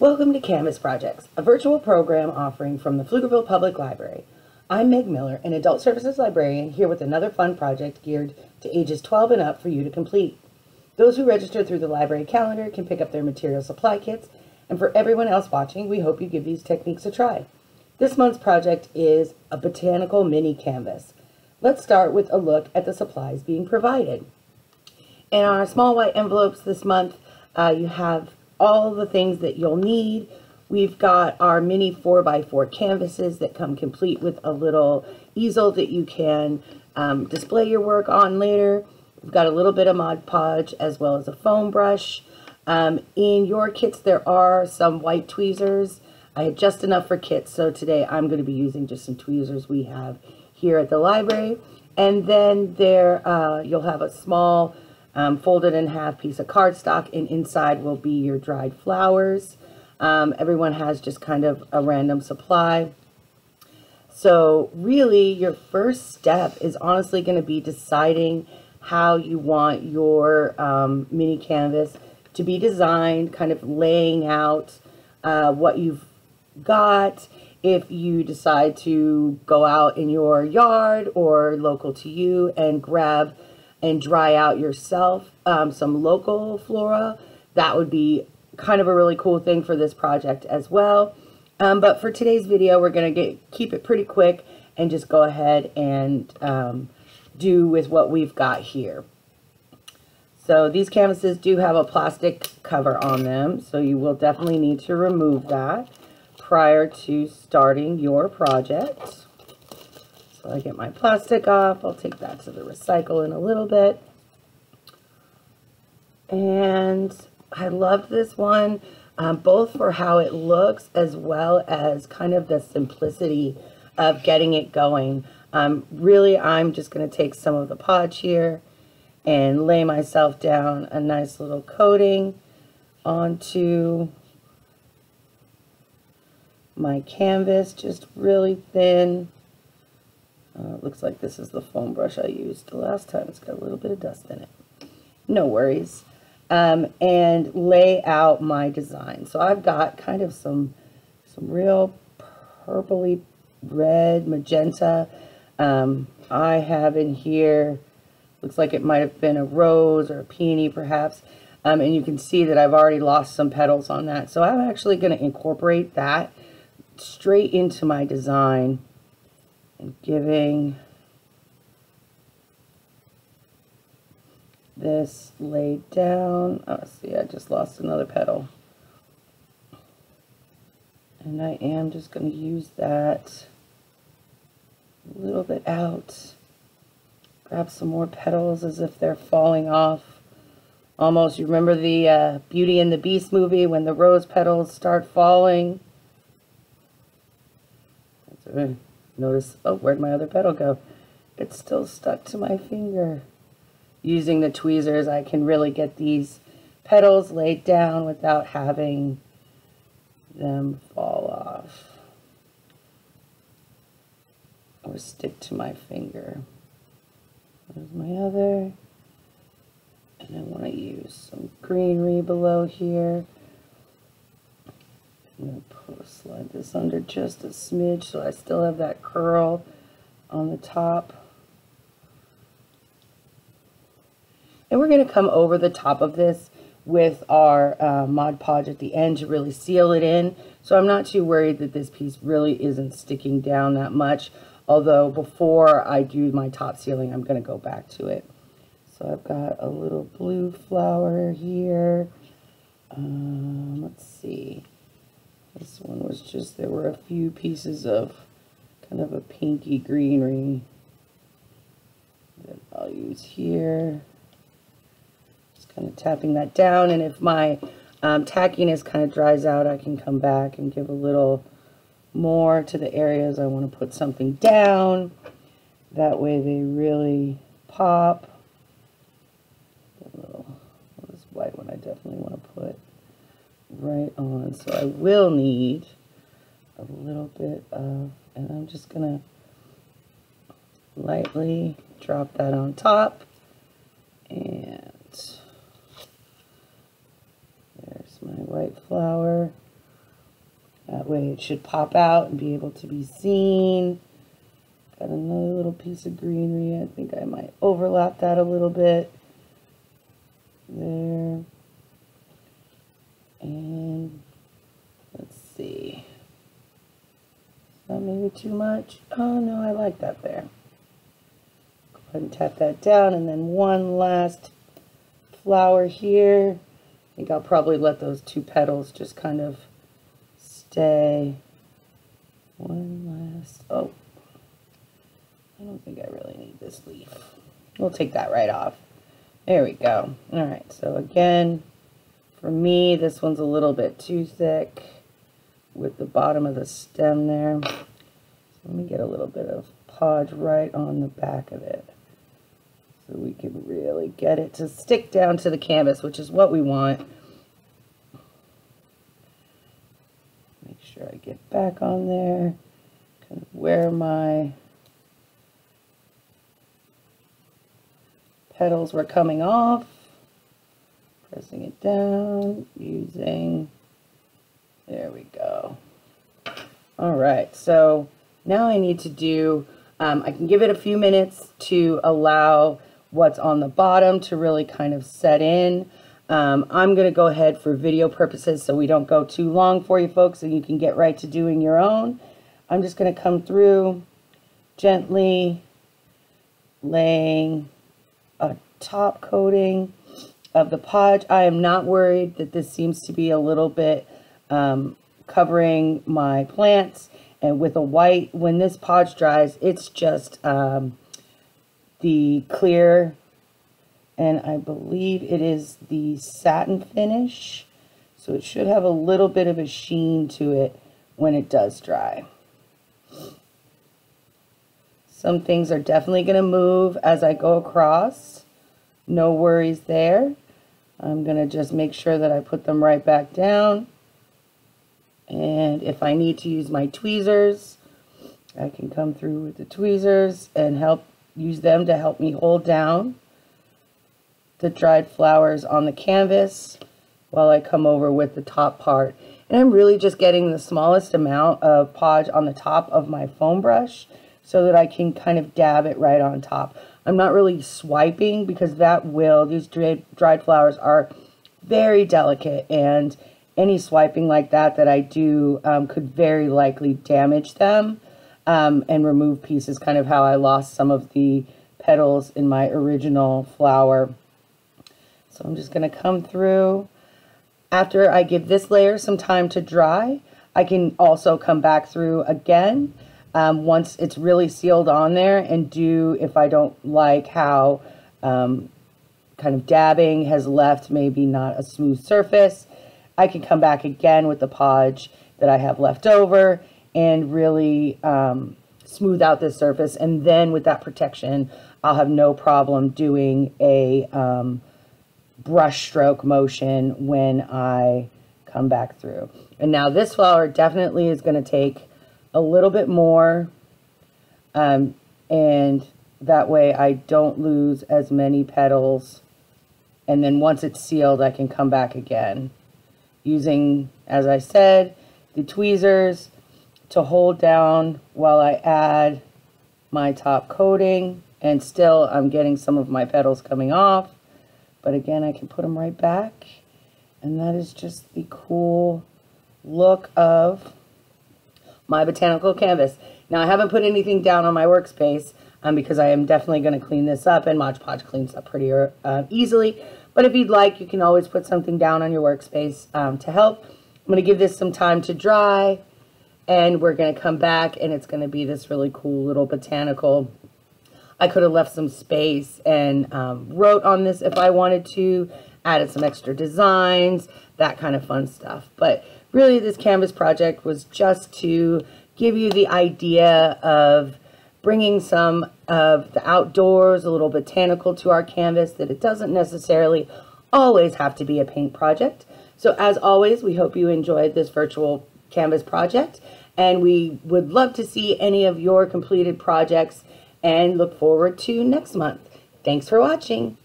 Welcome to Canvas Projects, a virtual program offering from the Pflugerville Public Library. I'm Meg Miller, an Adult Services Librarian, here with another fun project geared to ages 12 and up for you to complete. Those who register through the library calendar can pick up their material supply kits, and for everyone else watching, we hope you give these techniques a try. This month's project is a botanical mini canvas. Let's start with a look at the supplies being provided. In our small white envelopes this month, uh, you have all the things that you'll need. We've got our mini 4x4 canvases that come complete with a little easel that you can um, display your work on later. We've got a little bit of Mod Podge as well as a foam brush. Um, in your kits, there are some white tweezers. I had just enough for kits, so today I'm going to be using just some tweezers we have here at the library. And then there, uh, you'll have a small um, folded in half piece of cardstock, and inside will be your dried flowers. Um, everyone has just kind of a random supply. So really, your first step is honestly going to be deciding how you want your um, mini canvas to be designed, kind of laying out uh, what you've got. If you decide to go out in your yard or local to you and grab and dry out yourself um, some local flora. That would be kind of a really cool thing for this project as well. Um, but for today's video, we're going to get keep it pretty quick and just go ahead and um, do with what we've got here. So these canvases do have a plastic cover on them, so you will definitely need to remove that prior to starting your project. So I get my plastic off. I'll take that to the recycle in a little bit. And I love this one, um, both for how it looks as well as kind of the simplicity of getting it going. Um, really, I'm just going to take some of the podge here and lay myself down a nice little coating onto my canvas, just really thin. Uh, looks like this is the foam brush I used the last time. It's got a little bit of dust in it. No worries. Um, and lay out my design. So I've got kind of some, some real purpley red, magenta. Um, I have in here, looks like it might have been a rose or a peony perhaps. Um, and you can see that I've already lost some petals on that. So I'm actually going to incorporate that straight into my design and giving this laid down. Oh, see, I just lost another petal. And I am just going to use that a little bit out. Grab some more petals as if they're falling off. Almost, you remember the uh, Beauty and the Beast movie when the rose petals start falling? That's right. Notice, oh, where'd my other petal go? It's still stuck to my finger. Using the tweezers, I can really get these petals laid down without having them fall off or stick to my finger. There's my other. And I want to use some greenery below here. I'm going to slide this under just a smidge so I still have that curl on the top. And we're going to come over the top of this with our uh, Mod Podge at the end to really seal it in. So I'm not too worried that this piece really isn't sticking down that much. Although before I do my top sealing, I'm going to go back to it. So I've got a little blue flower here. Um, let's see. This one was just, there were a few pieces of kind of a pinky greenery that I'll use here. Just kind of tapping that down, and if my um, tackiness kind of dries out, I can come back and give a little more to the areas I want to put something down. That way they really pop. A little, this white one I definitely want to put right on. So I will need a little bit of, and I'm just going to lightly drop that on top. And there's my white flower. That way it should pop out and be able to be seen. Got another little piece of greenery. I think I might overlap that a little bit. There. And let's see. That maybe too much? Oh no, I like that there. Go ahead and tap that down and then one last flower here. I think I'll probably let those two petals just kind of stay. One last, oh, I don't think I really need this leaf. We'll take that right off. There we go. All right, so again, for me, this one's a little bit too thick with the bottom of the stem there. So let me get a little bit of podge right on the back of it so we can really get it to stick down to the canvas, which is what we want. Make sure I get back on there, kind of where my petals were coming off, pressing it down, using, there we go. All right, so now I need to do, um, I can give it a few minutes to allow what's on the bottom to really kind of set in. Um, I'm going to go ahead for video purposes so we don't go too long for you folks and you can get right to doing your own. I'm just going to come through gently laying a top coating of the podge. I am not worried that this seems to be a little bit um, covering my plants and with a white, when this podge dries, it's just um, the clear, and I believe it is the satin finish. So it should have a little bit of a sheen to it when it does dry. Some things are definitely going to move as I go across. No worries there. I'm going to just make sure that I put them right back down. And if I need to use my tweezers, I can come through with the tweezers and help use them to help me hold down the dried flowers on the canvas while I come over with the top part. And I'm really just getting the smallest amount of podge on the top of my foam brush so that I can kind of dab it right on top. I'm not really swiping because that will, these dried, dried flowers are very delicate and any swiping like that that I do um, could very likely damage them um, and remove pieces, kind of how I lost some of the petals in my original flower. So I'm just going to come through. After I give this layer some time to dry, I can also come back through again um, once it's really sealed on there and do, if I don't like how um, kind of dabbing has left maybe not a smooth surface, I can come back again with the podge that I have left over and really um, smooth out this surface. And then with that protection, I'll have no problem doing a um, brush stroke motion when I come back through. And now this flower definitely is going to take a little bit more um, and that way I don't lose as many petals. And then once it's sealed I can come back again. Using as I said the tweezers to hold down while I add my top coating. And still I'm getting some of my petals coming off. But again I can put them right back. And that is just the cool look of my botanical canvas. Now I haven't put anything down on my workspace um, because I am definitely going to clean this up and Mod Podge cleans up pretty uh, easily. But if you'd like, you can always put something down on your workspace um, to help. I'm going to give this some time to dry and we're going to come back and it's going to be this really cool little botanical. I could have left some space and um, wrote on this if I wanted to, added some extra designs, that kind of fun stuff. But really this canvas project was just to give you the idea of bringing some of the outdoors, a little botanical to our canvas, that it doesn't necessarily always have to be a paint project. So as always, we hope you enjoyed this virtual canvas project and we would love to see any of your completed projects and look forward to next month. Thanks for watching.